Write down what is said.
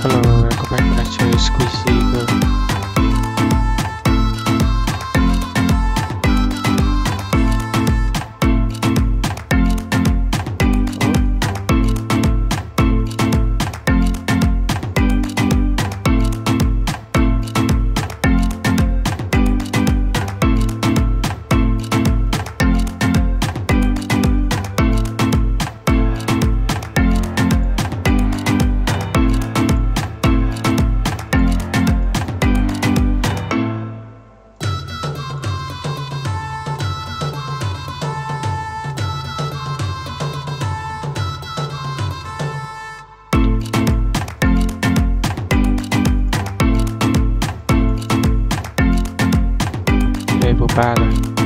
Hello, welcome back to Squeezy Girl. people bother.